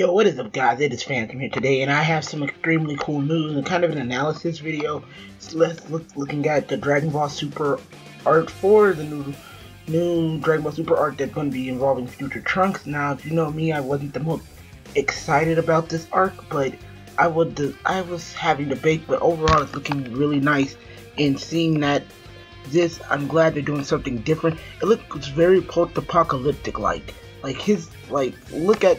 Yo, what is up guys, it is Phantom here today, and I have some extremely cool news and kind of an analysis video. So let's look looking at the Dragon Ball Super art for the new new Dragon Ball Super art that's going to be involving future Trunks. Now, if you know me, I wasn't the most excited about this arc, but I would I was having debate, but overall it's looking really nice. And seeing that this, I'm glad they're doing something different. It looks very post-apocalyptic like. Like his like look at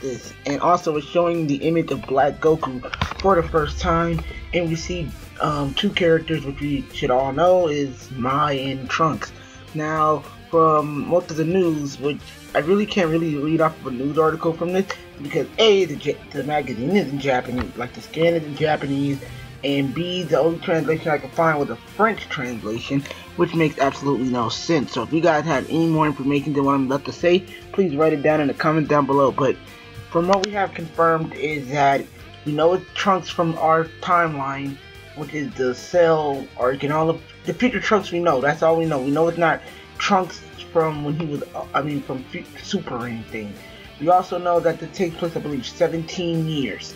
this and also it's showing the image of Black Goku for the first time and we see um, two characters which we should all know is Mai and Trunks. Now from most of the news which I really can't really read off of a news article from this because A the, the magazine is in Japanese like the scan is in Japanese and B, the only translation I could find was a French translation, which makes absolutely no sense. So if you guys have any more information than what I'm about to say, please write it down in the comments down below. But from what we have confirmed is that we know it's Trunks from our timeline, which is the Cell arc and all of the future Trunks we know. That's all we know. We know it's not Trunks from when he was, uh, I mean, from Super or anything. We also know that it takes place, I believe, 17 years.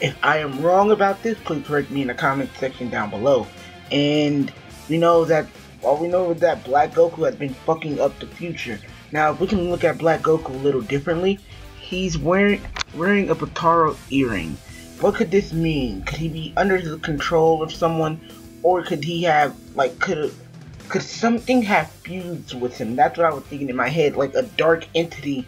If I am wrong about this, please correct me in the comment section down below. And we know that all we know is that Black Goku has been fucking up the future. Now, if we can look at Black Goku a little differently, he's wearing wearing a Potara earring. What could this mean? Could he be under the control of someone, or could he have like could could something have fused with him? That's what I was thinking in my head, like a dark entity.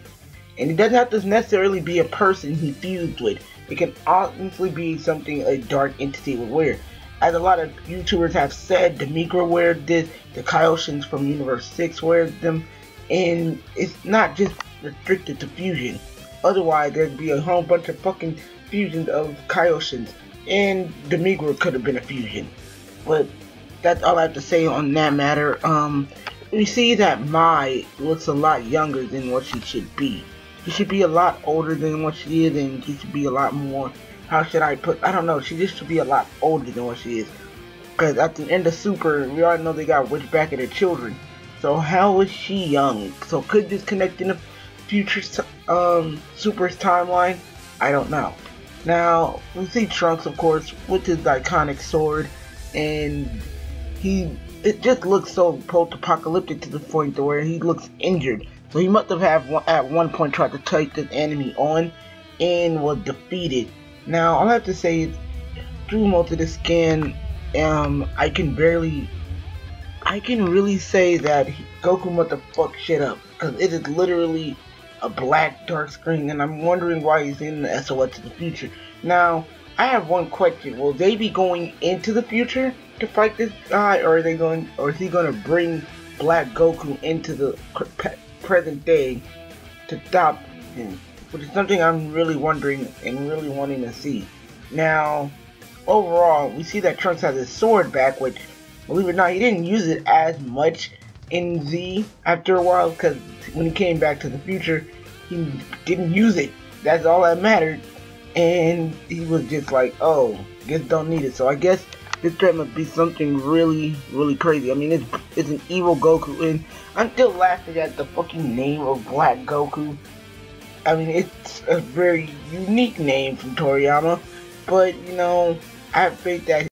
And it doesn't have to necessarily be a person he fused with. It can honestly be something a dark entity would wear. As a lot of YouTubers have said, the Micro wears this, the Kaioshins from Universe 6 wears them, and it's not just restricted to fusion. Otherwise, there'd be a whole bunch of fucking fusions of Kaioshins. And the Migro could have been a fusion. But that's all I have to say on that matter. Um, we see that Mai looks a lot younger than what she should be. She should be a lot older than what she is, and she should be a lot more. How should I put? I don't know. She just should be a lot older than what she is. Because at the end of Super, we already know they got witch back at their children. So how is she young? So could this connect in the future um, Super's timeline? I don't know. Now, we see Trunks, of course, with his iconic sword, and he it just looks so post-apocalyptic to the point where he looks injured. So he must have have at one point tried to take this enemy on and was defeated. Now, all I have to say is, through most of the scan, um, I can barely, I can really say that Goku must have fucked shit up because it is literally a black dark screen, and I'm wondering why he's in the SOS to the future. Now, I have one question: Will they be going into the future to fight this guy, or are they going, or is he going to bring Black Goku into the present day to stop him? Which is something I'm really wondering and really wanting to see. Now, overall, we see that Trunks has his sword back, which, believe it or not, he didn't use it as much in Z after a while because when he came back to the future, he didn't use it. That's all that mattered. And he was just like, oh, guess don't need it. So I guess this threat must be something really, really crazy. I mean, it's, it's an evil Goku, and I'm still laughing at the fucking name of Black Goku. I mean, it's a very unique name from Toriyama, but, you know, I faith that